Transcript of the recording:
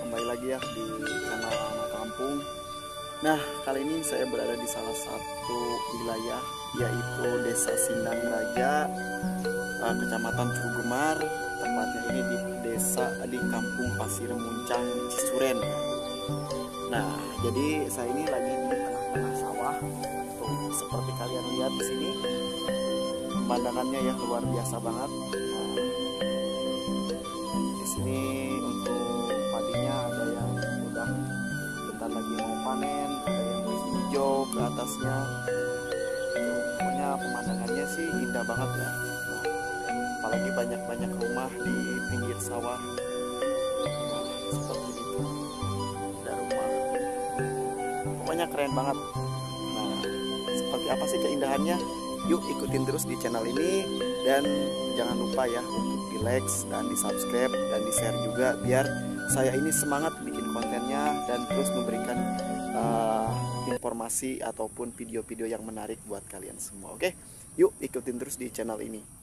kembali lagi ya di channel anak kampung. Nah, kali ini saya berada di salah satu wilayah yaitu Desa Sindang Raja, eh, Kecamatan Curugemar, tempatnya ini di desa di Kampung Pasir Muncang Cisuren. Nah, jadi saya ini lagi di tengah-tengah sawah. Tuh, seperti kalian lihat di sini, pemandangannya ya luar biasa banget. Nah, sini untuk padinya ada yang udah bentar lagi mau panen, ada yang masih hijau ke atasnya. Pokoknya pemandangannya sih indah banget ya. Apalagi banyak-banyak rumah di pinggir sawah. Seperti itu. Ada rumah. Pokoknya keren banget. Nah, seperti apa sih keindahannya? Yuk ikutin terus di channel ini dan jangan lupa ya untuk di like dan di subscribe dan di share juga biar saya ini semangat bikin kontennya dan terus memberikan uh, informasi ataupun video-video yang menarik buat kalian semua. Oke, yuk ikutin terus di channel ini.